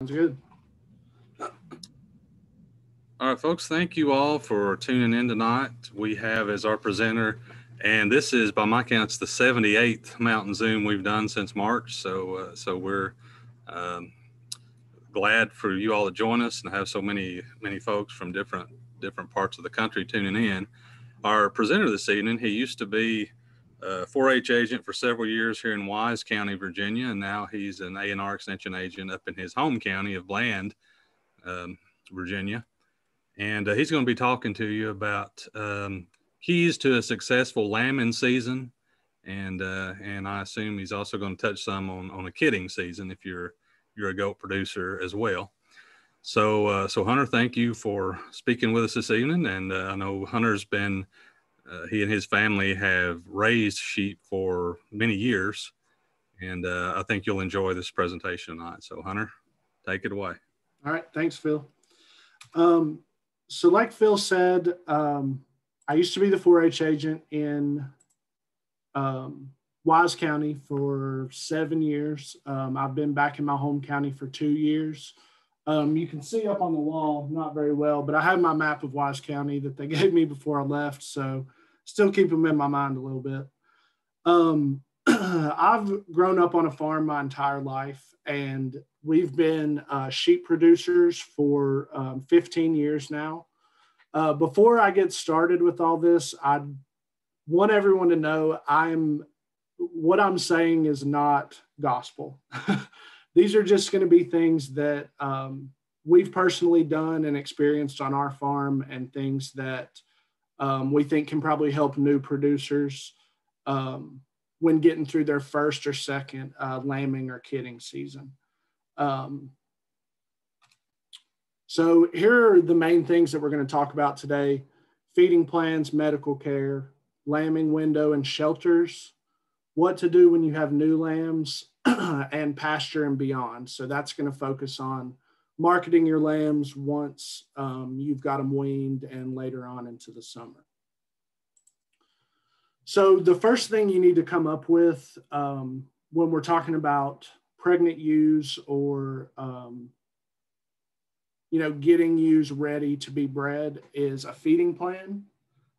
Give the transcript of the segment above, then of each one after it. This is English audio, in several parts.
Sounds good. All right, folks, thank you all for tuning in tonight. We have as our presenter, and this is by my count, the 78th Mountain Zoom we've done since March. So, uh, so we're um, glad for you all to join us and have so many many folks from different different parts of the country tuning in. Our presenter this evening, he used to be a 4-H agent for several years here in Wise County, Virginia, and now he's an ANR extension agent up in his home county of Bland, um, Virginia. And uh, he's going to be talking to you about um, keys to a successful lambing season, and uh, and I assume he's also going to touch some on on a kidding season if you're you're a goat producer as well. So uh, so Hunter, thank you for speaking with us this evening, and uh, I know Hunter's been uh, he and his family have raised sheep for many years, and uh, I think you'll enjoy this presentation tonight. So Hunter, take it away. All right, thanks, Phil. Um, so like Phil said, um, I used to be the 4-H agent in um, Wise County for seven years. Um, I've been back in my home county for two years. Um, you can see up on the wall, not very well, but I have my map of Wise County that they gave me before I left. So still keep them in my mind a little bit. Um, I've grown up on a farm my entire life, and we've been uh, sheep producers for um, 15 years now. Uh, before I get started with all this, I want everyone to know I'm what I'm saying is not gospel. These are just going to be things that um, we've personally done and experienced on our farm, and things that um, we think can probably help new producers. Um, when getting through their first or second uh, lambing or kidding season. Um, so here are the main things that we're going to talk about today. Feeding plans, medical care, lambing window and shelters, what to do when you have new lambs and pasture and beyond. So that's going to focus on marketing your lambs once um, you've got them weaned and later on into the summer. So the first thing you need to come up with um, when we're talking about pregnant ewes or um, you know getting ewes ready to be bred is a feeding plan.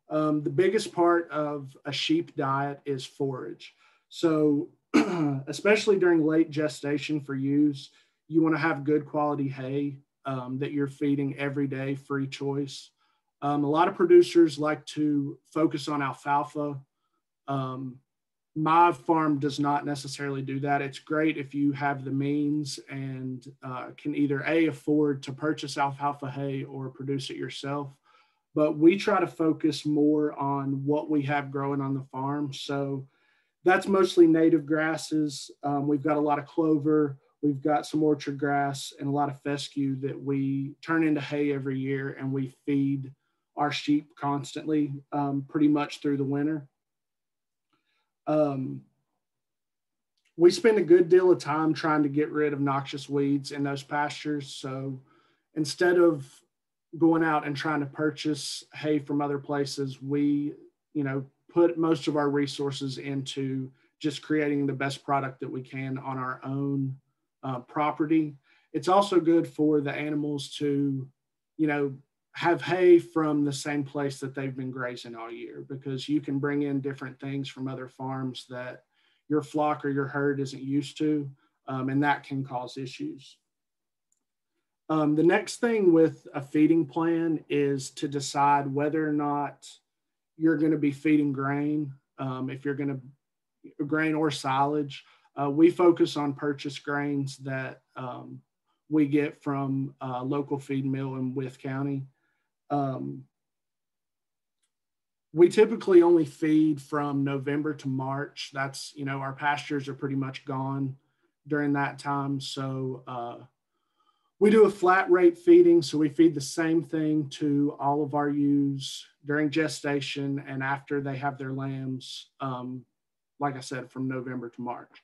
Um, the biggest part of a sheep diet is forage. So especially during late gestation for ewes, you want to have good quality hay um, that you're feeding every day, free choice. Um, a lot of producers like to focus on alfalfa um, my farm does not necessarily do that. It's great if you have the means and uh, can either A, afford to purchase alfalfa hay or produce it yourself. But we try to focus more on what we have growing on the farm. So that's mostly native grasses. Um, we've got a lot of clover. We've got some orchard grass and a lot of fescue that we turn into hay every year and we feed our sheep constantly, um, pretty much through the winter. Um, we spend a good deal of time trying to get rid of noxious weeds in those pastures. So instead of going out and trying to purchase hay from other places, we, you know, put most of our resources into just creating the best product that we can on our own uh, property. It's also good for the animals to, you know, have hay from the same place that they've been grazing all year because you can bring in different things from other farms that your flock or your herd isn't used to, um, and that can cause issues. Um, the next thing with a feeding plan is to decide whether or not you're going to be feeding grain, um, if you're going to grain or silage. Uh, we focus on purchase grains that um, we get from a local feed mill in Wythe County. Um, we typically only feed from November to March. That's, you know, our pastures are pretty much gone during that time. So uh, we do a flat rate feeding. So we feed the same thing to all of our ewes during gestation and after they have their lambs, um, like I said, from November to March.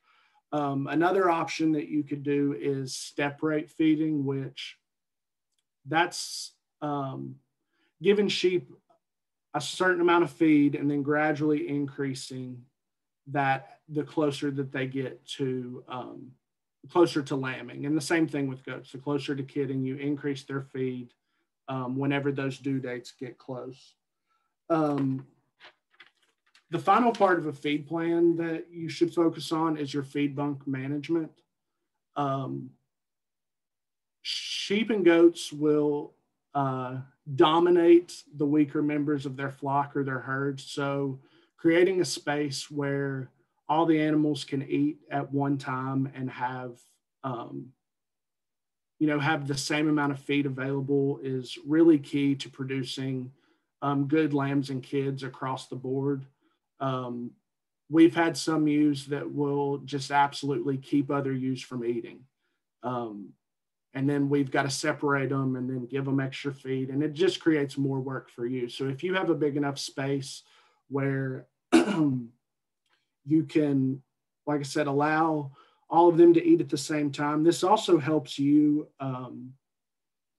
Um, another option that you could do is step rate feeding, which that's um, giving sheep a certain amount of feed and then gradually increasing that the closer that they get to um, closer to lambing. And the same thing with goats. The closer to kidding, you increase their feed um, whenever those due dates get close. Um, the final part of a feed plan that you should focus on is your feed bunk management. Um, sheep and goats will uh, dominate the weaker members of their flock or their herd. So, creating a space where all the animals can eat at one time and have um, you know have the same amount of feed available is really key to producing um, good lambs and kids across the board um, we've had some ewes that will just absolutely keep other ewes from eating um, and then we've got to separate them and then give them extra feed and it just creates more work for you so if you have a big enough space where you can, like I said, allow all of them to eat at the same time. This also helps you um,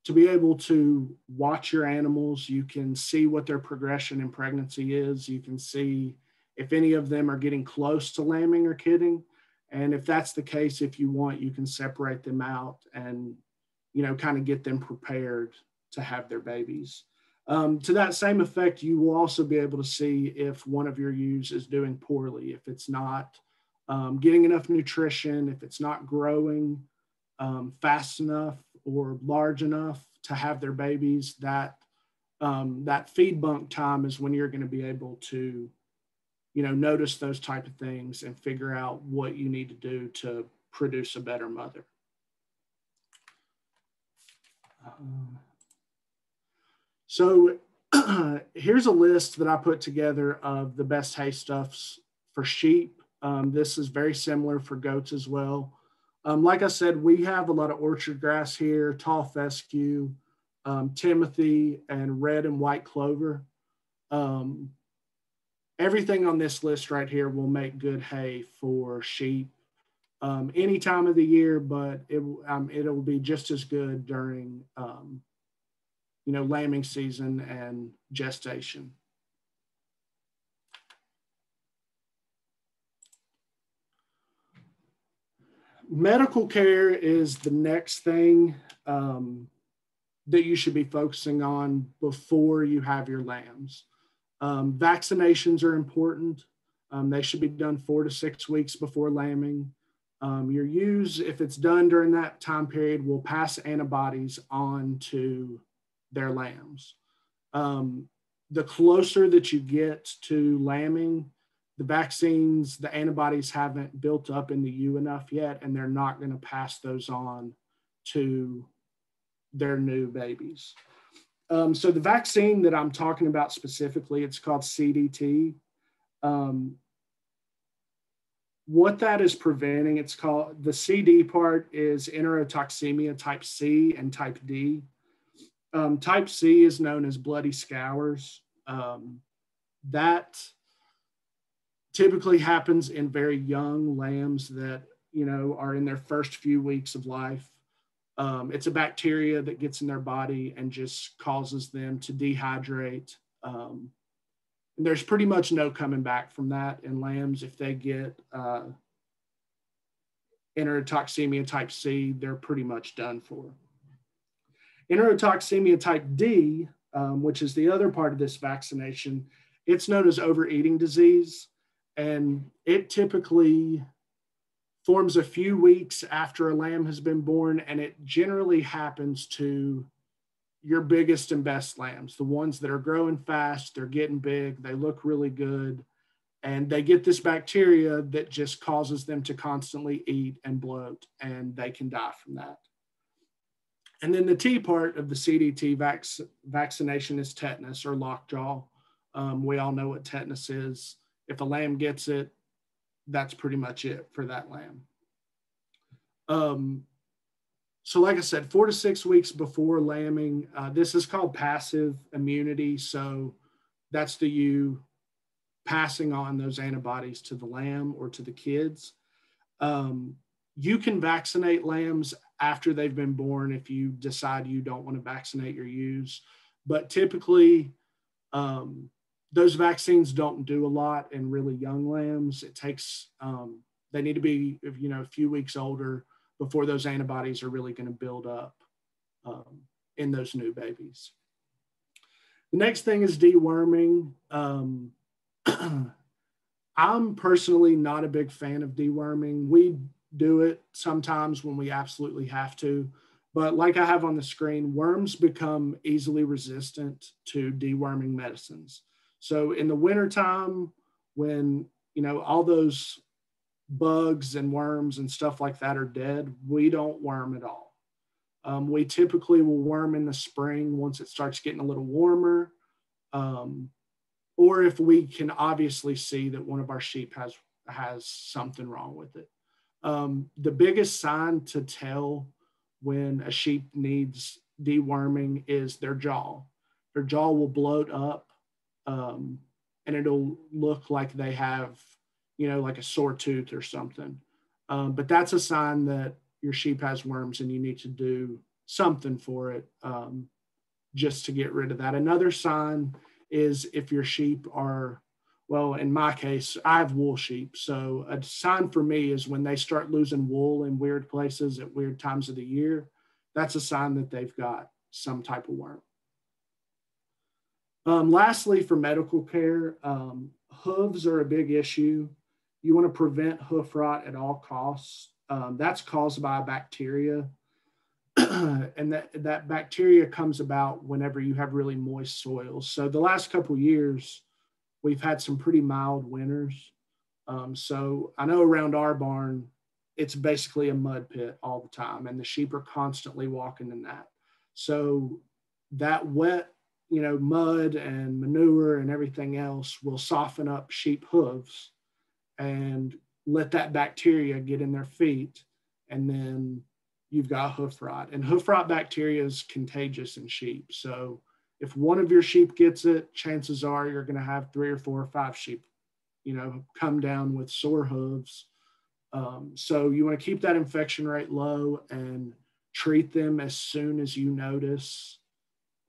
to be able to watch your animals. You can see what their progression in pregnancy is. You can see if any of them are getting close to lambing or kidding. And if that's the case, if you want, you can separate them out and, you know, kind of get them prepared to have their babies. Um, to that same effect, you will also be able to see if one of your ewes is doing poorly, if it's not um, getting enough nutrition, if it's not growing um, fast enough or large enough to have their babies. That um, that feed bunk time is when you're going to be able to, you know, notice those type of things and figure out what you need to do to produce a better mother. Um, so here's a list that I put together of the best hay stuffs for sheep. Um, this is very similar for goats as well. Um, like I said, we have a lot of orchard grass here, tall fescue, um, timothy, and red and white clover. Um, everything on this list right here will make good hay for sheep um, any time of the year, but it, um, it'll be just as good during um, you know, lambing season and gestation. Medical care is the next thing um, that you should be focusing on before you have your lambs. Um, vaccinations are important. Um, they should be done four to six weeks before lambing. Um, your ewes, if it's done during that time period, will pass antibodies on to their lambs. Um, the closer that you get to lambing, the vaccines, the antibodies haven't built up in the ewe enough yet, and they're not going to pass those on to their new babies. Um, so the vaccine that I'm talking about specifically, it's called CDT. Um, what that is preventing, it's called the CD part is enterotoxemia type C and type D. Um, type C is known as bloody scours. Um, that typically happens in very young lambs that you know are in their first few weeks of life. Um, it's a bacteria that gets in their body and just causes them to dehydrate. Um, and there's pretty much no coming back from that in lambs if they get uh, enterotoxemia type C. They're pretty much done for. Enterotoxemia type D, um, which is the other part of this vaccination, it's known as overeating disease. And it typically forms a few weeks after a lamb has been born, and it generally happens to your biggest and best lambs, the ones that are growing fast, they're getting big, they look really good, and they get this bacteria that just causes them to constantly eat and bloat, and they can die from that. And then the T part of the CDT vac- vaccination is tetanus or lockjaw. Um, we all know what tetanus is. If a lamb gets it, that's pretty much it for that lamb. Um, so, like I said, four to six weeks before lambing, uh, this is called passive immunity. So, that's the you passing on those antibodies to the lamb or to the kids. Um, you can vaccinate lambs after they've been born if you decide you don't want to vaccinate your ewes. But typically, um, those vaccines don't do a lot in really young lambs. It takes, um, they need to be, you know, a few weeks older before those antibodies are really going to build up um, in those new babies. The next thing is deworming. Um, I'm personally not a big fan of deworming. We do it sometimes when we absolutely have to. But like I have on the screen, worms become easily resistant to deworming medicines. So in the wintertime, when you know all those bugs and worms and stuff like that are dead, we don't worm at all. Um, we typically will worm in the spring once it starts getting a little warmer. Um, or if we can obviously see that one of our sheep has has something wrong with it. Um, the biggest sign to tell when a sheep needs deworming is their jaw. Their jaw will bloat up um, and it'll look like they have, you know, like a sore tooth or something. Um, but that's a sign that your sheep has worms and you need to do something for it um, just to get rid of that. Another sign is if your sheep are well, in my case, I have wool sheep. So a sign for me is when they start losing wool in weird places at weird times of the year, that's a sign that they've got some type of worm. Um, lastly, for medical care, um, hooves are a big issue. You want to prevent hoof rot at all costs. Um, that's caused by a bacteria. and that, that bacteria comes about whenever you have really moist soils. So the last couple years, we've had some pretty mild winters. Um, so I know around our barn, it's basically a mud pit all the time, and the sheep are constantly walking in that. So that wet, you know, mud and manure and everything else will soften up sheep hooves and let that bacteria get in their feet, and then you've got hoof rot. And hoof rot bacteria is contagious in sheep. So if one of your sheep gets it, chances are you're going to have three or four or five sheep, you know, come down with sore hooves. Um, so you want to keep that infection rate low and treat them as soon as you notice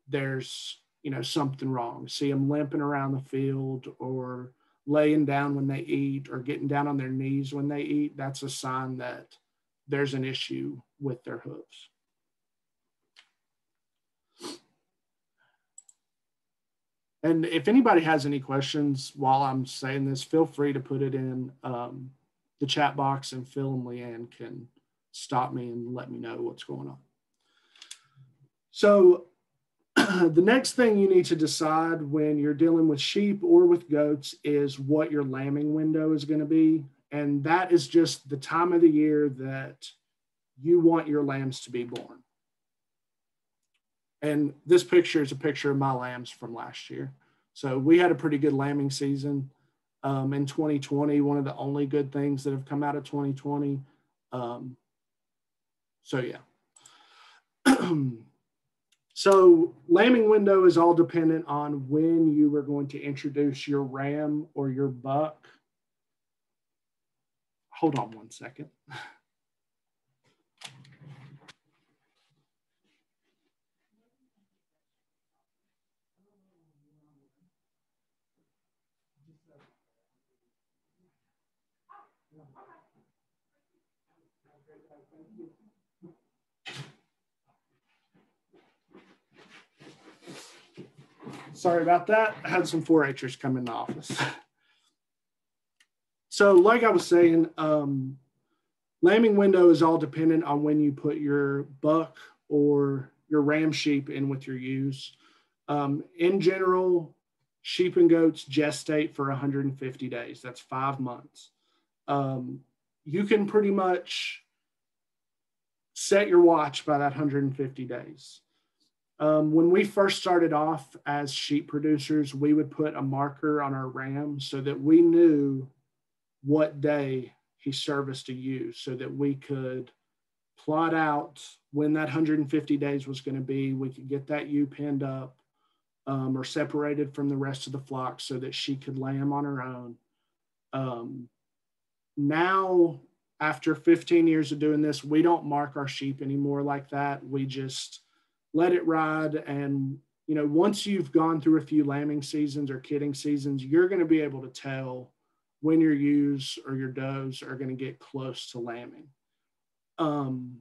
there's, you know, something wrong. See them limping around the field or laying down when they eat or getting down on their knees when they eat. That's a sign that there's an issue with their hooves. And if anybody has any questions while I'm saying this, feel free to put it in um, the chat box and Phil and Leanne can stop me and let me know what's going on. So the next thing you need to decide when you're dealing with sheep or with goats is what your lambing window is going to be. And that is just the time of the year that you want your lambs to be born. And this picture is a picture of my lambs from last year. So we had a pretty good lambing season um, in 2020, one of the only good things that have come out of 2020. Um, so, yeah. so, lambing window is all dependent on when you are going to introduce your ram or your buck. Hold on one second. Sorry about that. I had some 4-Hers come in the office. So like I was saying, um, lambing window is all dependent on when you put your buck or your ram sheep in with your ewes. Um, in general, sheep and goats gestate for 150 days. That's five months. Um, you can pretty much set your watch by that 150 days. Um, when we first started off as sheep producers, we would put a marker on our ram so that we knew what day he serviced a ewe so that we could plot out when that 150 days was going to be. We could get that ewe pinned up um, or separated from the rest of the flock so that she could lamb on her own. Um, now, after 15 years of doing this, we don't mark our sheep anymore like that. We just let it ride. And, you know, once you've gone through a few lambing seasons or kidding seasons, you're going to be able to tell when your ewes or your does are going to get close to lambing. Um,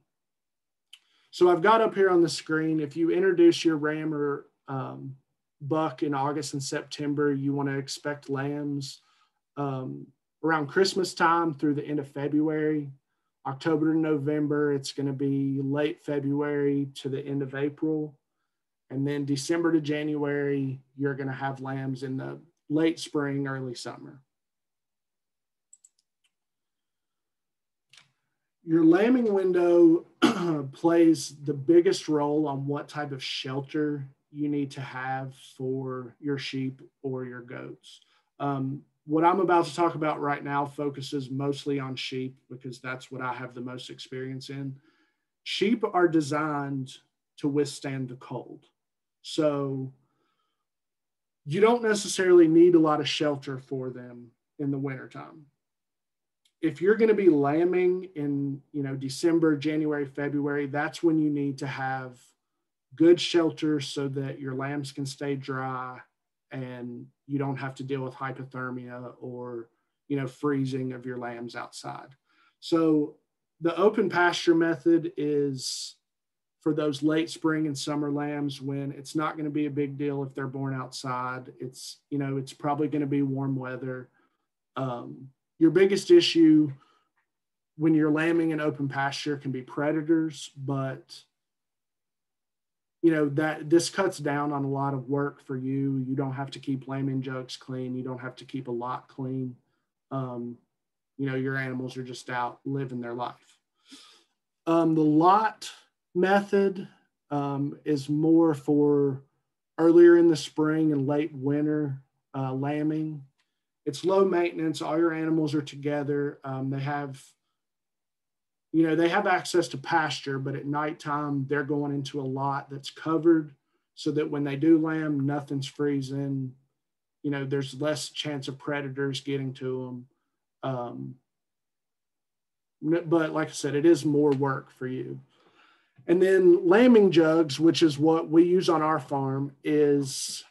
so I've got up here on the screen, if you introduce your ram or um, buck in August and September, you want to expect lambs um, around Christmas time through the end of February. October to November, it's going to be late February to the end of April. And then December to January, you're going to have lambs in the late spring, early summer. Your lambing window plays the biggest role on what type of shelter you need to have for your sheep or your goats. Um, what I'm about to talk about right now focuses mostly on sheep because that's what I have the most experience in. Sheep are designed to withstand the cold. So you don't necessarily need a lot of shelter for them in the wintertime. If you're going to be lambing in, you know, December, January, February, that's when you need to have good shelter so that your lambs can stay dry and you don't have to deal with hypothermia or you know freezing of your lambs outside. So the open pasture method is for those late spring and summer lambs when it's not going to be a big deal if they're born outside. It's you know it's probably going to be warm weather. Um, your biggest issue when you're lambing in open pasture can be predators but you know that this cuts down on a lot of work for you. You don't have to keep lambing jugs clean. You don't have to keep a lot clean. Um, you know your animals are just out living their life. Um, the lot method um, is more for earlier in the spring and late winter uh, lambing. It's low maintenance. All your animals are together. Um, they have you know, they have access to pasture, but at nighttime they're going into a lot that's covered so that when they do lamb, nothing's freezing. You know, there's less chance of predators getting to them. Um, but like I said, it is more work for you. And then lambing jugs, which is what we use on our farm, is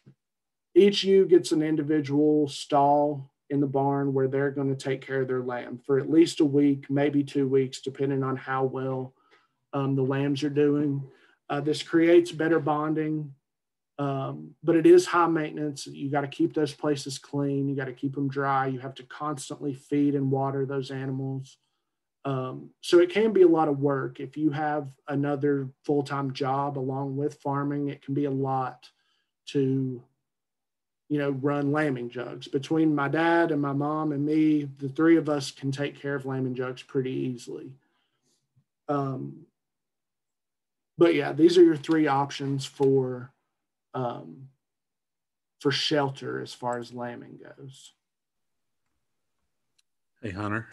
each ewe gets an individual stall in the barn where they're going to take care of their lamb for at least a week, maybe two weeks, depending on how well um, the lambs are doing. Uh, this creates better bonding, um, but it is high maintenance. You got to keep those places clean. You got to keep them dry. You have to constantly feed and water those animals. Um, so it can be a lot of work. If you have another full time job along with farming, it can be a lot to you know, run lambing jugs. Between my dad and my mom and me, the three of us can take care of lambing jugs pretty easily. Um, but yeah, these are your three options for um, for shelter as far as lambing goes. Hey Hunter.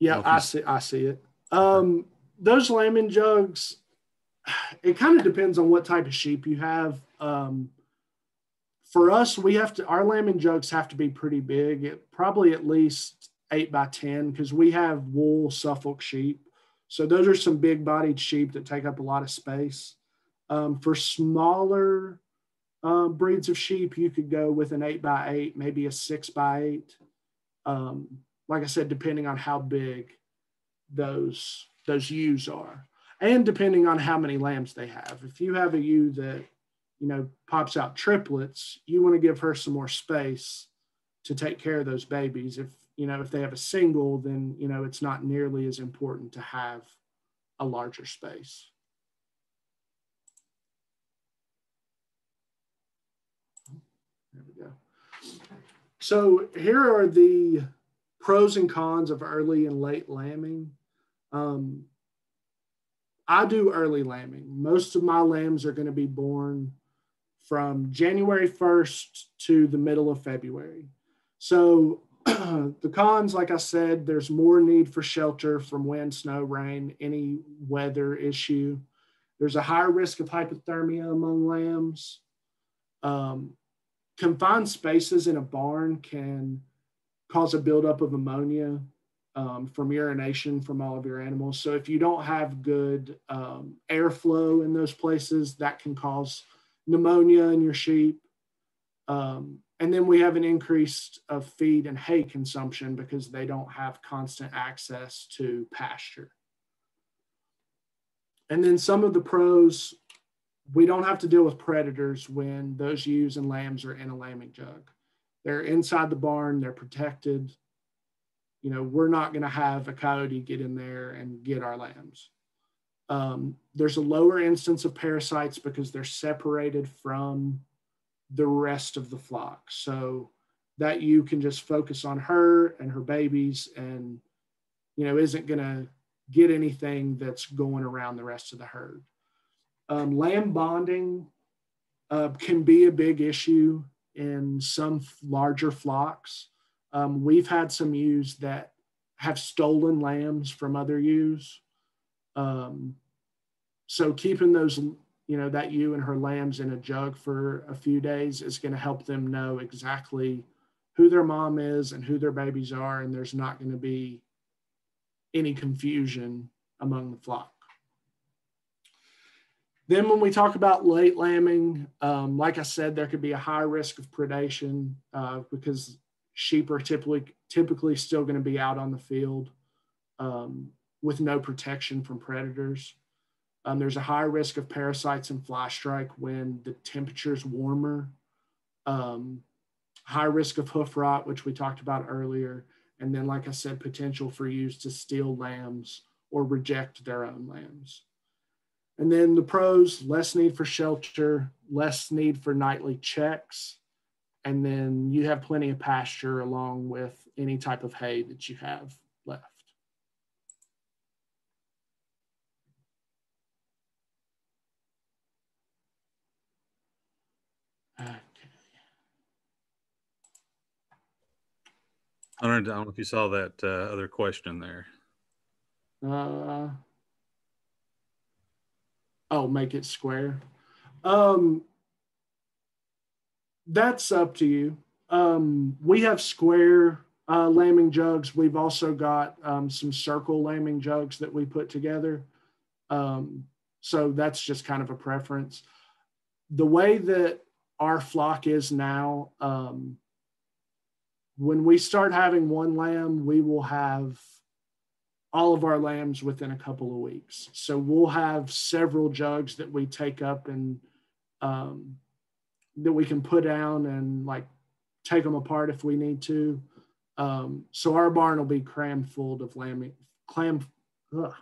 Yeah, I see. I see it. Um, those lambing jugs. It kind of depends on what type of sheep you have. Um, for us, we have to, our lambing jugs have to be pretty big, probably at least eight by 10, because we have wool Suffolk sheep. So those are some big bodied sheep that take up a lot of space. Um, for smaller uh, breeds of sheep, you could go with an eight by eight, maybe a six by eight. Um, like I said, depending on how big those those ewes are, and depending on how many lambs they have. If you have a ewe that you know, pops out triplets, you want to give her some more space to take care of those babies. If, you know, if they have a single, then, you know, it's not nearly as important to have a larger space. There we go. So here are the pros and cons of early and late lambing. Um, I do early lambing. Most of my lambs are going to be born from January 1st to the middle of February. So the cons, like I said, there's more need for shelter from wind, snow, rain, any weather issue. There's a higher risk of hypothermia among lambs. Um, confined spaces in a barn can cause a buildup of ammonia um, from urination from all of your animals. So if you don't have good um, airflow in those places, that can cause pneumonia in your sheep. Um, and then we have an increase of feed and hay consumption because they don't have constant access to pasture. and then some of the pros, we don't have to deal with predators when those ewes and lambs are in a lambing jug. They're inside the barn, they're protected. You know, we're not going to have a coyote get in there and get our lambs. Um, there's a lower instance of parasites because they're separated from the rest of the flock. So that you can just focus on her and her babies and, you know, isn't going to get anything that's going around the rest of the herd. Um, lamb bonding uh, can be a big issue in some larger flocks. Um, we've had some ewes that have stolen lambs from other ewes. Um, so keeping those, you know, that ewe and her lambs in a jug for a few days is going to help them know exactly who their mom is and who their babies are, and there's not going to be any confusion among the flock. Then when we talk about late lambing, um, like I said, there could be a high risk of predation uh, because sheep are typically typically still going to be out on the field um, with no protection from predators. Um, there's a high risk of parasites and fly strike when the temperature is warmer. Um, high risk of hoof rot, which we talked about earlier. And then, like I said, potential for ewes to steal lambs or reject their own lambs. And then the pros less need for shelter, less need for nightly checks. And then you have plenty of pasture along with any type of hay that you have don't, I don't know if you saw that uh, other question there. Uh, oh, make it square. Um, that's up to you. Um, we have square uh, lambing jugs. We've also got um, some circle lambing jugs that we put together. Um, so that's just kind of a preference. The way that our flock is now, um, when we start having one lamb, we will have all of our lambs within a couple of weeks. So we'll have several jugs that we take up and um, that we can put down and like take them apart if we need to. Um, so our barn will be crammed full of lambing, clam, ugh,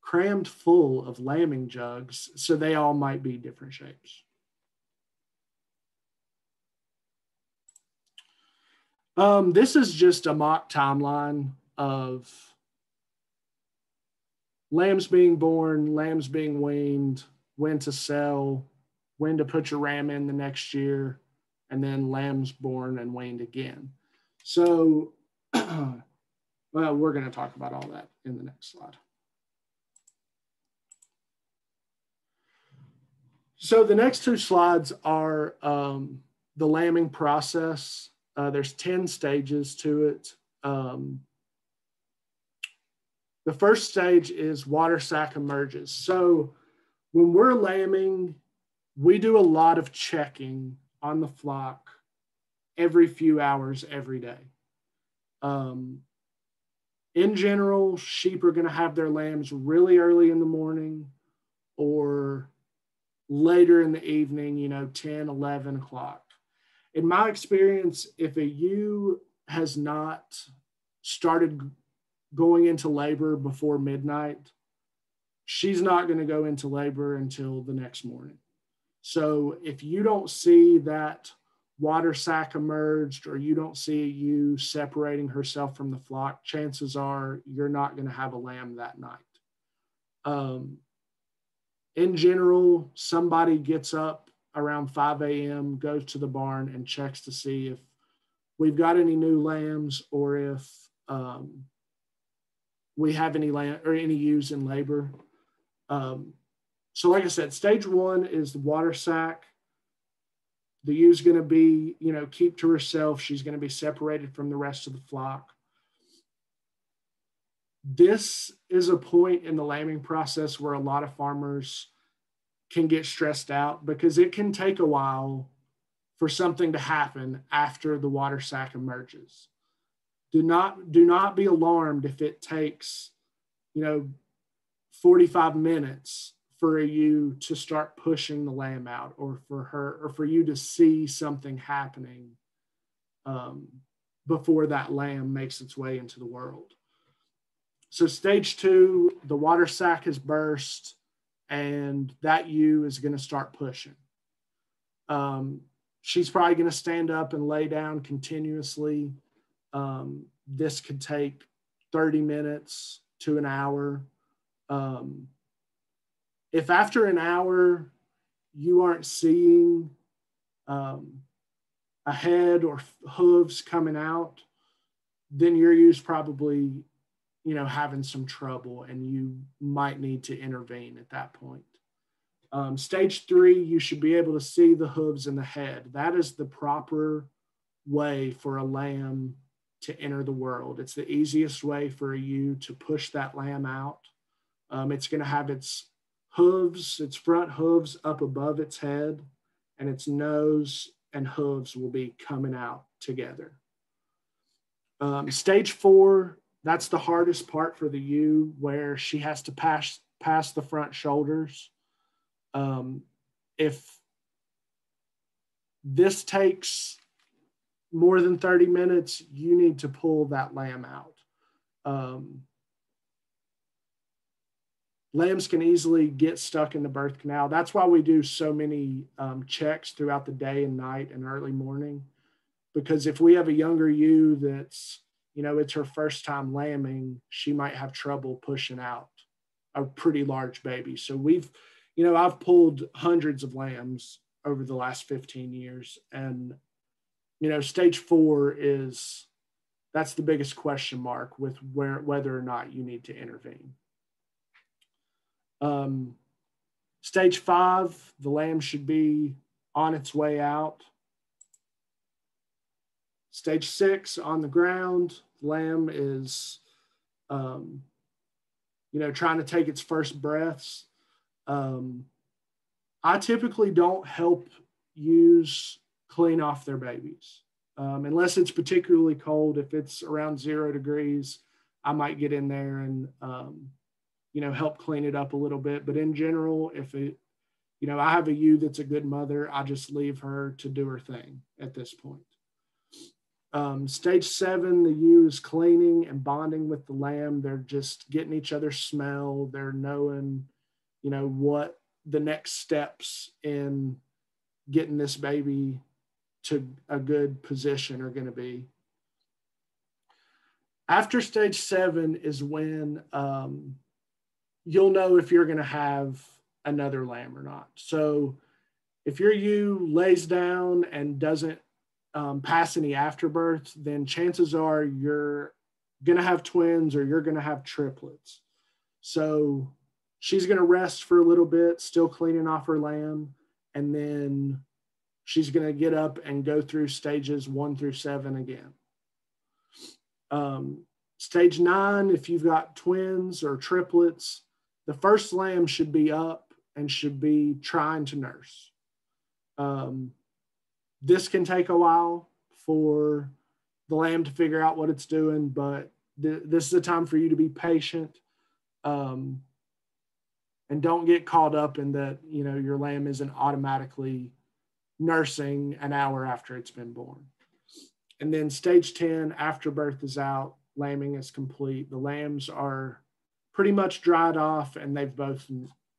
crammed full of lambing jugs. So they all might be different shapes. Um, this is just a mock timeline of lambs being born, lambs being weaned, when to sell, when to put your ram in the next year, and then lambs born and weaned again. So, well, we're going to talk about all that in the next slide. So the next two slides are um, the lambing process uh, there's 10 stages to it. Um, the first stage is water sac emerges. So when we're lambing, we do a lot of checking on the flock every few hours every day. Um, in general, sheep are going to have their lambs really early in the morning or later in the evening, you know, 10, 11 o'clock in my experience, if a ewe has not started going into labor before midnight, she's not going to go into labor until the next morning. So if you don't see that water sac emerged or you don't see a ewe separating herself from the flock, chances are you're not going to have a lamb that night. Um, in general, somebody gets up around 5 a.m., goes to the barn and checks to see if we've got any new lambs or if um, we have any land or any ewes in labor. Um, so, like I said, stage one is the water sac. The ewe's going to be, you know, keep to herself. She's going to be separated from the rest of the flock. This is a point in the lambing process where a lot of farmers can get stressed out because it can take a while for something to happen after the water sac emerges. Do not do not be alarmed if it takes, you know, 45 minutes for you to start pushing the lamb out or for her or for you to see something happening um, before that lamb makes its way into the world. So, stage two, the water sac has burst, and that ewe is going to start pushing. Um, she's probably going to stand up and lay down continuously. Um, this could take 30 minutes to an hour. Um, if after an hour you aren't seeing um, a head or hooves coming out, then your ewe's probably, you know, having some trouble and you might need to intervene at that point. Um, stage three, you should be able to see the hooves and the head. That is the proper way for a lamb to enter the world. It's the easiest way for you to push that lamb out. Um, it's going to have its hooves, its front hooves up above its head, and its nose and hooves will be coming out together. Um, stage four, that's the hardest part for the ewe, where she has to pass pass the front shoulders. Um, if this takes more than 30 minutes, you need to pull that lamb out. Um, lambs can easily get stuck in the birth canal. That's why we do so many um, checks throughout the day and night and early morning. Because if we have a younger ewe that's, you know, it's her first time lambing, she might have trouble pushing out a pretty large baby. So we've, you know, I've pulled hundreds of lambs over the last 15 years. And, you know, stage four is that's the biggest question mark with where whether or not you need to intervene. Um, stage five, the lamb should be on its way out. Stage six, on the ground, lamb is, um, you know, trying to take its first breaths. Um, I typically don't help ewes clean off their babies um, unless it's particularly cold. If it's around zero degrees, I might get in there and um, you know, help clean it up a little bit. But in general, if it, you know, I have a ewe that's a good mother, I just leave her to do her thing at this point. Um, stage seven, the ewe is cleaning and bonding with the lamb. They're just getting each other smell. They're knowing, you know, what the next steps in getting this baby to a good position are going to be. After stage seven is when um, you'll know if you're going to have another lamb or not. So if your ewe lays down and doesn't um, pass any afterbirth, then chances are you're going to have twins or you're going to have triplets. So she's going to rest for a little bit, still cleaning off her lamb, and then she's going to get up and go through stages one through seven again. Um, stage nine, if you've got twins or triplets, the first lamb should be up and should be trying to nurse. Um, this can take a while for the lamb to figure out what it's doing, but th- this is a time for you to be patient um, and don't get caught up in that, you know, your lamb isn't automatically nursing an hour after it's been born. And then stage 10, after birth is out, lambing is complete. The lambs are pretty much dried off and they've both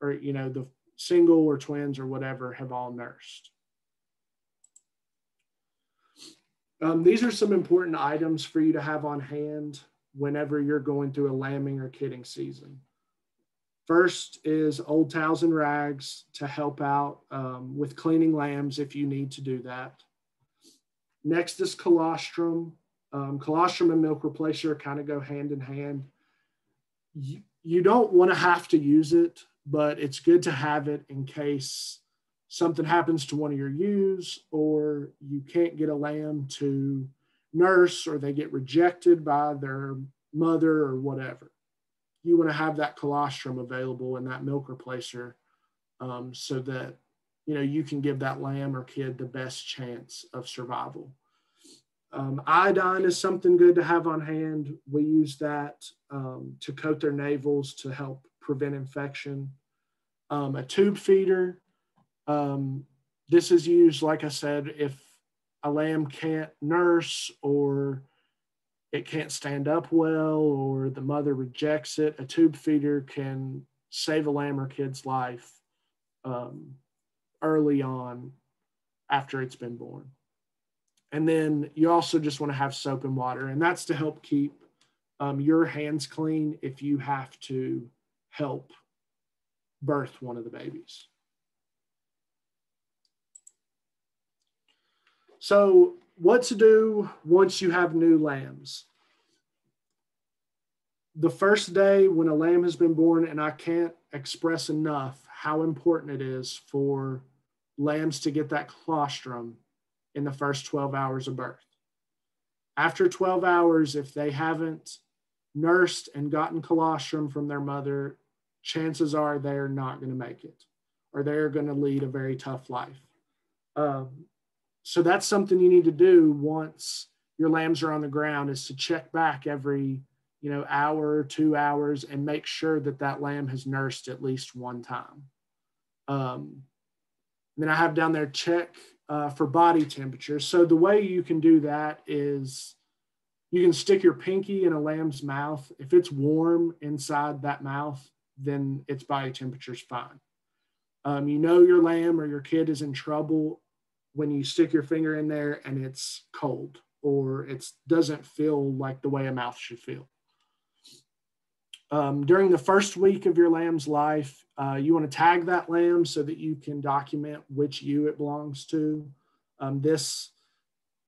or you know the single or twins or whatever have all nursed um, these are some important items for you to have on hand whenever you're going through a lambing or kidding season. First is old towels and rags to help out um, with cleaning lambs if you need to do that. Next is colostrum. Um, colostrum and milk replacer kind of go hand in hand. You, you don't want to have to use it, but it's good to have it in case something happens to one of your ewes or you can't get a lamb to nurse or they get rejected by their mother or whatever. You want to have that colostrum available and that milk replacer um, so that you know you can give that lamb or kid the best chance of survival. Um, iodine is something good to have on hand. We use that um, to coat their navels to help prevent infection. Um, a tube feeder, um, this is used, like I said, if a lamb can't nurse or it can't stand up well or the mother rejects it, a tube feeder can save a lamb or kid's life um, early on after it's been born. And then you also just want to have soap and water, and that's to help keep um, your hands clean if you have to help birth one of the babies. So, what to do once you have new lambs? The first day when a lamb has been born, and I can't express enough how important it is for lambs to get that colostrum in the first 12 hours of birth. After 12 hours, if they haven't nursed and gotten colostrum from their mother, chances are they're not going to make it or they're going to lead a very tough life. Um, so that's something you need to do once your lambs are on the ground is to check back every you know hour two hours and make sure that that lamb has nursed at least one time. Um, then i have down there check uh, for body temperature. So the way you can do that is you can stick your pinky in a lamb's mouth. If it's warm inside that mouth then its body temperature is fine. Um, you know your lamb or your kid is in trouble when you stick your finger in there and it's cold or it doesn't feel like the way a mouth should feel. Um, during the first week of your lamb's life, uh, you want to tag that lamb so that you can document which ewe it belongs to. Um, this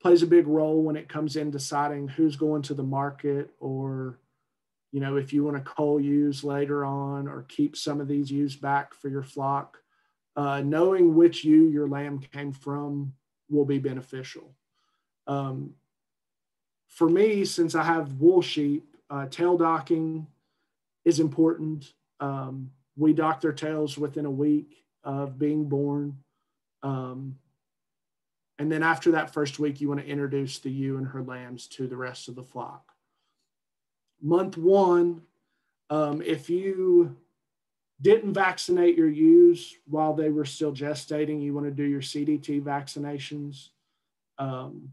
plays a big role when it comes in deciding who's going to the market or you know if you want to cull ewes later on or keep some of these ewes back for your flock uh, knowing which ewe your lamb came from will be beneficial. Um, for me, since I have wool sheep, uh, tail docking is important. Um, we dock their tails within a week of being born. Um, and then after that first week, you want to introduce the ewe and her lambs to the rest of the flock. Month one, um, if you didn't vaccinate your ewes while they were still gestating, you want to do your CDT vaccinations. Um,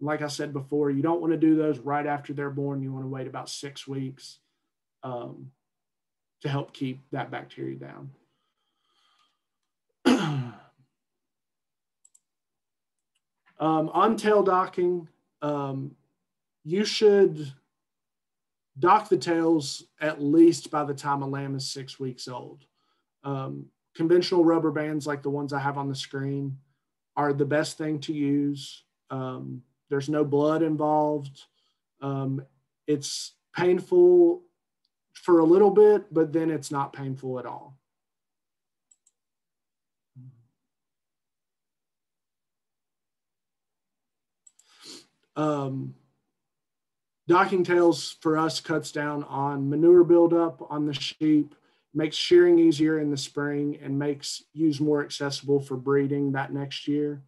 like I said before, you don't want to do those right after they're born. You want to wait about six weeks um, to help keep that bacteria down. um, on tail docking, um, you should dock the tails at least by the time a lamb is six weeks old. Um, conventional rubber bands like the ones I have on the screen are the best thing to use. Um, there's no blood involved. Um, it's painful for a little bit, but then it's not painful at all. Um, Docking tails for us cuts down on manure buildup on the sheep, makes shearing easier in the spring, and makes ewes more accessible for breeding that next year.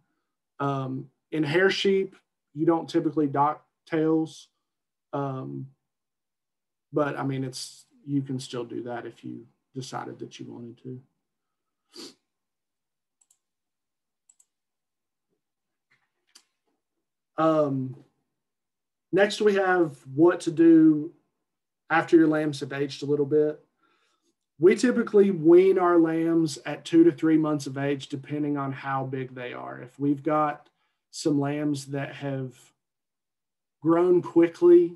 Um, in hair sheep, you don't typically dock tails, um, but I mean, it's you can still do that if you decided that you wanted to. Um, Next, we have what to do after your lambs have aged a little bit. We typically wean our lambs at two to three months of age, depending on how big they are. If we've got some lambs that have grown quickly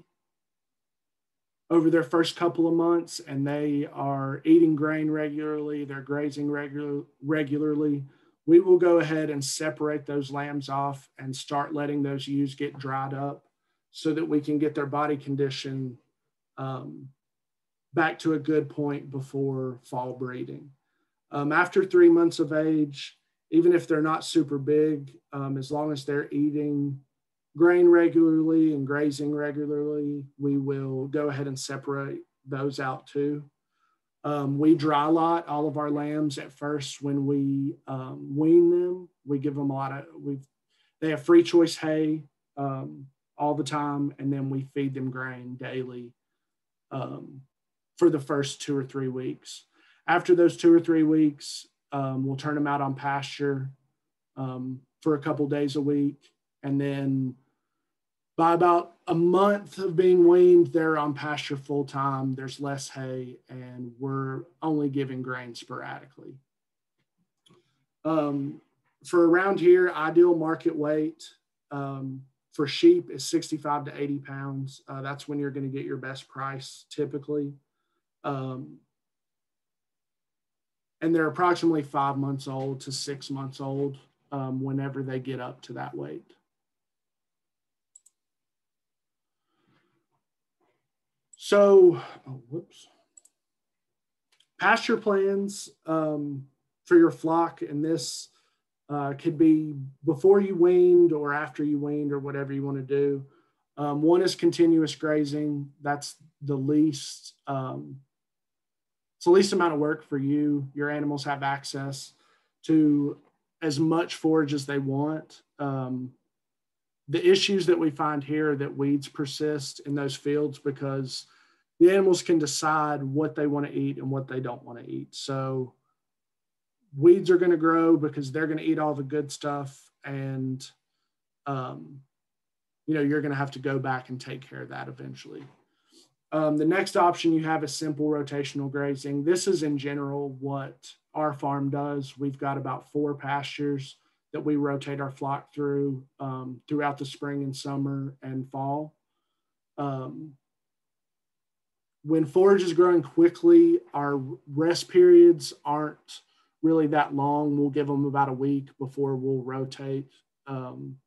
over their first couple of months and they are eating grain regularly, they're grazing regular, regularly, we will go ahead and separate those lambs off and start letting those ewes get dried up so that we can get their body condition um, back to a good point before fall breeding. Um, after three months of age, even if they're not super big, um, as long as they're eating grain regularly and grazing regularly, we will go ahead and separate those out too. Um, we dry lot all of our lambs at first when we um, wean them. We give them a lot of, we they have free choice hay. Um, all the time, and then we feed them grain daily. Um, for the first two or three weeks. After those two or three weeks, um, we'll turn them out on pasture um, for a couple days a week. And then by about a month of being weaned, they're on pasture full time. There's less hay, and we're only giving grain sporadically. Um, for around here, ideal market weight um, for sheep is 65 to 80 pounds. Uh, that's when you're going to get your best price typically. Um, and they're approximately five months old to six months old um, whenever they get up to that weight. So, oh, whoops. Pasture plans um, for your flock, and this uh, could be before you weaned or after you weaned or whatever you want to do. Um, one is continuous grazing. That's the least, um, it's the least amount of work for you. Your animals have access to as much forage as they want. Um, the issues that we find here are that weeds persist in those fields because the animals can decide what they want to eat and what they don't want to eat. So weeds are going to grow because they're going to eat all the good stuff and um, you know you're going to have to go back and take care of that eventually. Um, the next option you have is simple rotational grazing. This is in general what our farm does. We've got about four pastures that we rotate our flock through um, throughout the spring and summer and fall. Um, when forage is growing quickly, our rest periods aren't really that long. We'll give them about a week before we'll rotate. Um,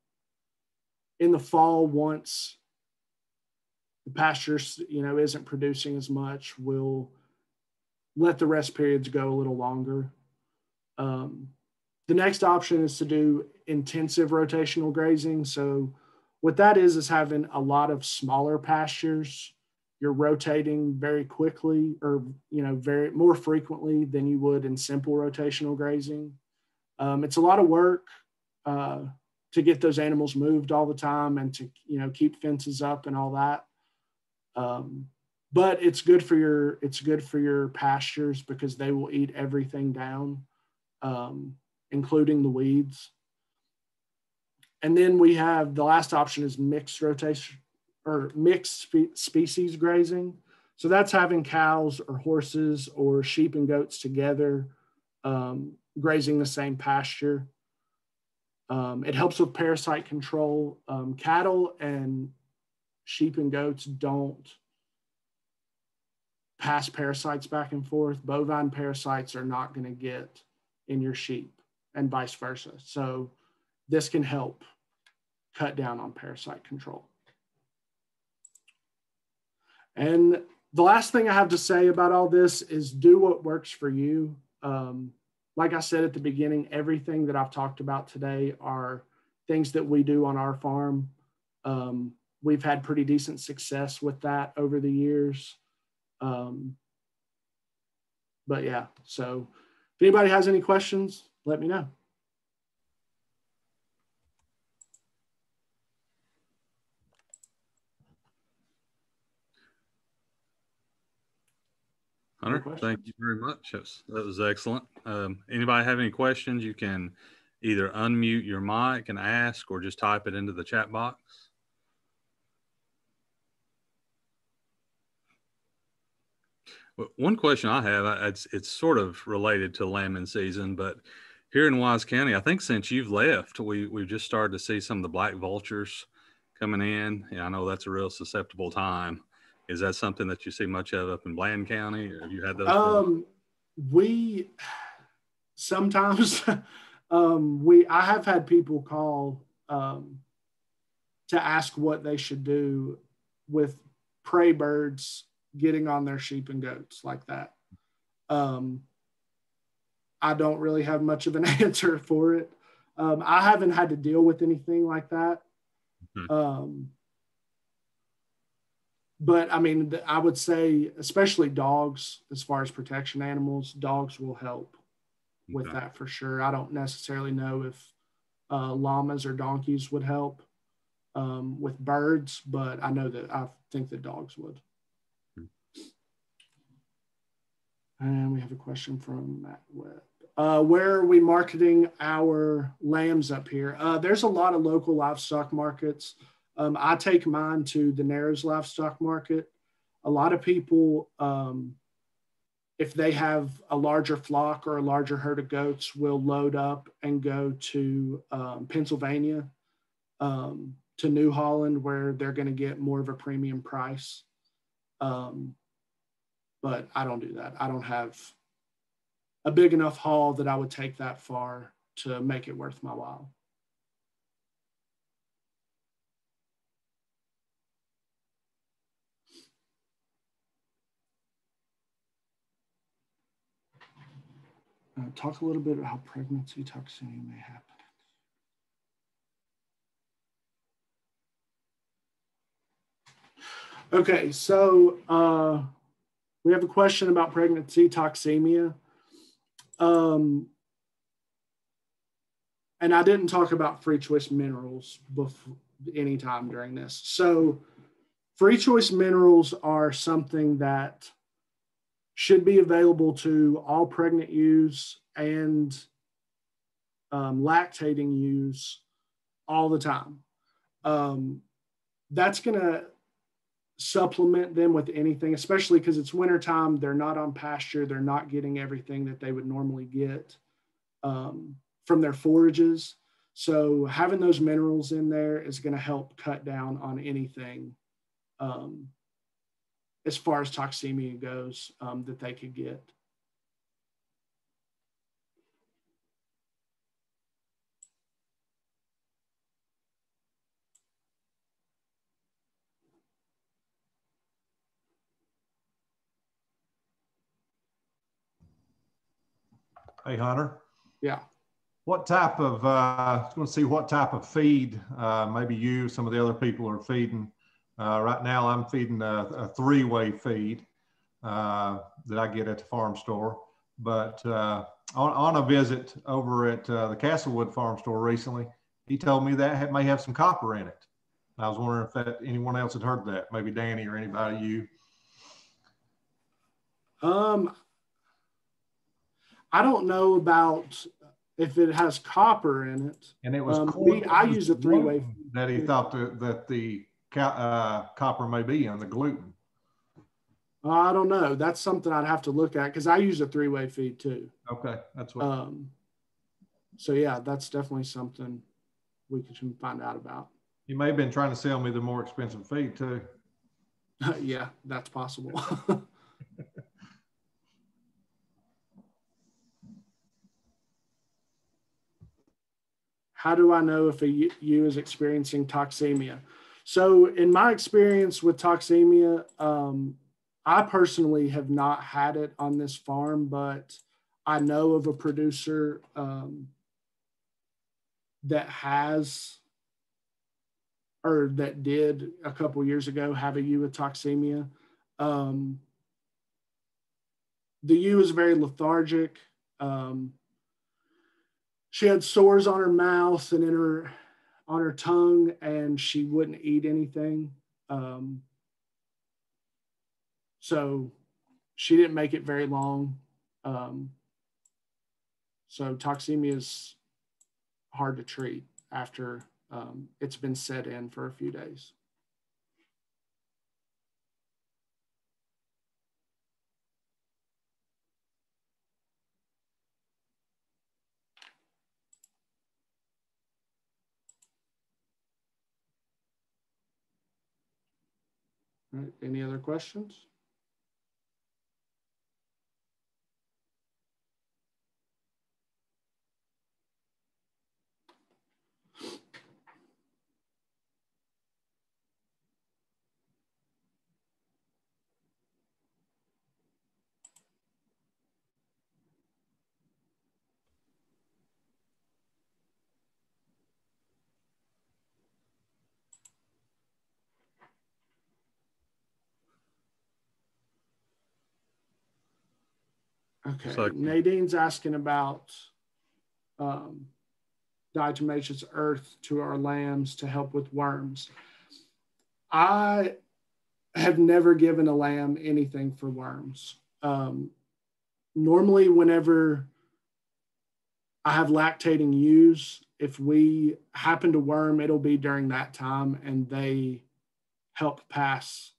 in the fall, once the pasture, you know, isn't producing as much, we'll let the rest periods go a little longer. Um, the next option is to do intensive rotational grazing. So what that is is having a lot of smaller pastures you're rotating very quickly or you know very more frequently than you would in simple rotational grazing. Um, it's a lot of work uh, to get those animals moved all the time and to you know keep fences up and all that. Um, but it's good for your it's good for your pastures because they will eat everything down um, including the weeds. And then we have the last option is mixed rotation or mixed spe- species grazing. So that's having cows or horses or sheep and goats together um, grazing the same pasture. Um, it helps with parasite control. Um, cattle and sheep and goats don't pass parasites back and forth. Bovine parasites are not going to get in your sheep and vice versa. So this can help cut down on parasite control. And the last thing I have to say about all this is do what works for you. Um, like I said at the beginning, everything that I've talked about today are things that we do on our farm. Um, we've had pretty decent success with that over the years. Um, but yeah, so if anybody has any questions, let me know. Hunter, thank you very much. That was, that was excellent. Um, anybody have any questions? You can either unmute your mic and ask, or just type it into the chat box. Well, one question I have, it's, it's sort of related to lambing season, but here in Wise County, I think since you've left, we, we've just started to see some of the black vultures coming in. Yeah, I know that's a real susceptible time. Is that something that you see much of up in Bland County? Or have you had those? Um, we sometimes um, we I have had people call um, to ask what they should do with prey birds getting on their sheep and goats like that. Um, I don't really have much of an answer for it. Um, I haven't had to deal with anything like that. Mm-hmm. Um, but I mean, I would say, especially dogs, as far as protection animals, dogs will help with okay. that for sure. I don't necessarily know if uh, llamas or donkeys would help um, with birds, but I know that I think that dogs would. And we have a question from Matt Webb. Uh, where are we marketing our lambs up here? Uh, there's a lot of local livestock markets. Um, I take mine to the Narrows livestock market. A lot of people, um, if they have a larger flock or a larger herd of goats, will load up and go to um, Pennsylvania, um, to New Holland, where they're going to get more of a premium price. Um, but I don't do that. I don't have a big enough haul that I would take that far to make it worth my while. Uh, talk a little bit about how pregnancy toxemia may happen. Okay, so uh, we have a question about pregnancy toxemia. Um, and I didn't talk about free choice minerals before anytime during this. So free choice minerals are something that should be available to all pregnant ewes and um, lactating ewes all the time. Um, that's going to supplement them with anything, especially because it's wintertime. They're not on pasture. They're not getting everything that they would normally get um, from their forages. So having those minerals in there is going to help cut down on anything um, as far as toxemia goes um, that they could get. Hey, Hunter. Yeah. What type of, uh, I want to see what type of feed uh, maybe you, some of the other people are feeding. Uh, right now, I'm feeding a, a three-way feed uh, that I get at the farm store. But uh, on, on a visit over at uh, the Castlewood farm store recently, he told me that it may have some copper in it. I was wondering if that, anyone else had heard that, maybe Danny or anybody you. Um, I don't know about if it has copper in it. And it was, um, we, I use a three way that he thought that, that the uh, copper may be in the gluten. I don't know. That's something I'd have to look at because I use a three way feed too. Okay, that's what. Um, so yeah, that's definitely something we can find out about. You may have been trying to sell me the more expensive feed too. yeah, that's possible. How do I know if a ewe is experiencing toxemia? So, in my experience with toxemia, um, I personally have not had it on this farm, but I know of a producer um, that has or that did a couple years ago have a ewe with toxemia. Um, the ewe is very lethargic. Um, she had sores on her mouth and in her on her tongue and she wouldn't eat anything. Um, so she didn't make it very long. Um, so toxemia is hard to treat after um, it's been set in for a few days right, any other questions? Okay. So, Nadine's asking about um, diatomaceous earth to our lambs to help with worms. I have never given a lamb anything for worms. Um, normally whenever I have lactating ewes, if we happen to worm, it'll be during that time and they help pass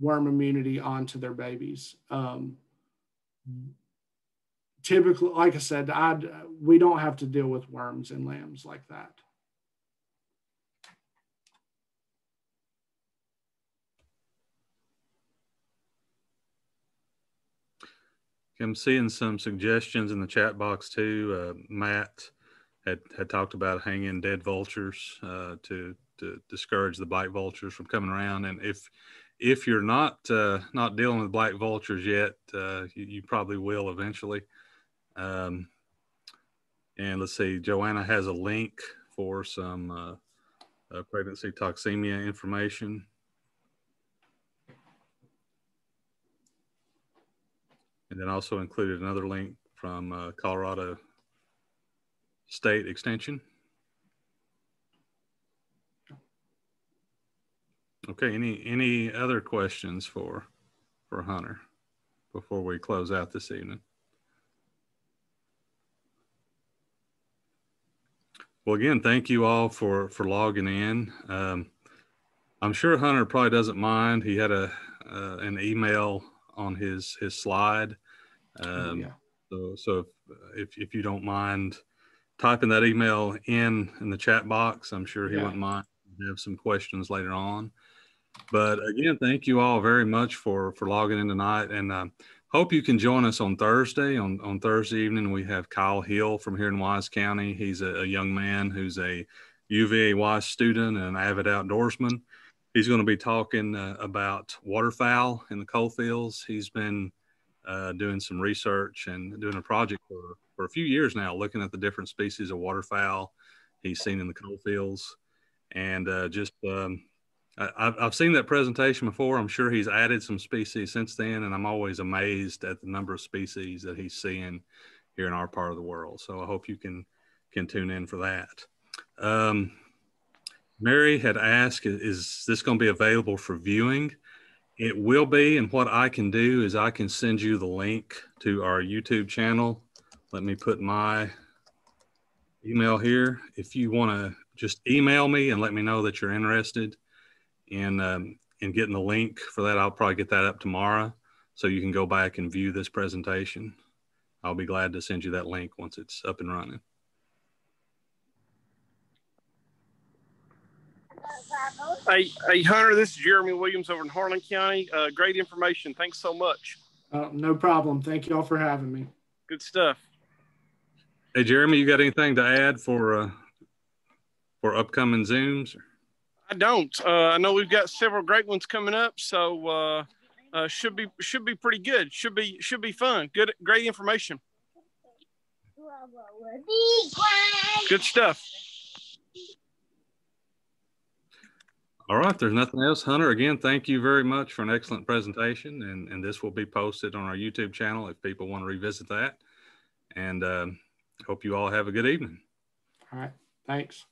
worm immunity onto their babies. Um, typically, like I said, i we don't have to deal with worms in lambs like that. I'm seeing some suggestions in the chat box too. Uh, Matt had, had talked about hanging dead vultures uh, to to discourage the bite vultures from coming around. And if if you're not uh, not dealing with black vultures yet, uh, you, you, probably will eventually. Um, and let's see, Joanna has a link for some uh, uh, pregnancy toxemia information. And then also included another link from uh, Colorado State Extension. Okay, any any other questions for for Hunter before we close out this evening? Well, again, thank you all for for logging in. Um, I'm sure Hunter probably doesn't mind. He had a uh, an email on his his slide. Oh, um, yeah. So so if if you don't mind typing that email in in the chat box, I'm sure he yeah. wouldn't mind. Have some questions later on. But again, thank you all very much for for logging in tonight, and uh, hope you can join us on Thursday. On on Thursday evening, we have Kyle Hill from here in Wise County. He's a, a young man who's a UVA Wise student and an avid outdoorsman. He's going to be talking uh, about waterfowl in the coal fields. He's been uh, doing some research and doing a project for, for a few years now, looking at the different species of waterfowl he's seen in the coal fields. And uh, just, um, I, I've seen that presentation before. I'm sure he's added some species since then, and I'm always amazed at the number of species that he's seeing here in our part of the world. So I hope you can can tune in for that. Um, Mary had asked, is this going to be available for viewing? It will be, and what I can do is I can send you the link to our YouTube channel. Let me put my email here. If you want to just email me and let me know that you're interested in um, in getting the link for that, I'll probably get that up tomorrow, so you can go back and view this presentation. I'll be glad to send you that link once it's up and running. Hey, hey, Hunter, this is Jeremy Williams over in Harlan County. Uh, great information. Thanks so much. Uh, no problem. Thank you all for having me. Good stuff. Hey, Jeremy, you got anything to add for uh, for upcoming Zooms? I don't. Uh, I know we've got several great ones coming up, so uh, uh, should be should be pretty good. Should be should be fun. Good, great information. Good stuff. All right, there's nothing else. Hunter, again, thank you very much for an excellent presentation. And, and this will be posted on our YouTube channel if people want to revisit that. And um, hope you all have a good evening. All right, thanks.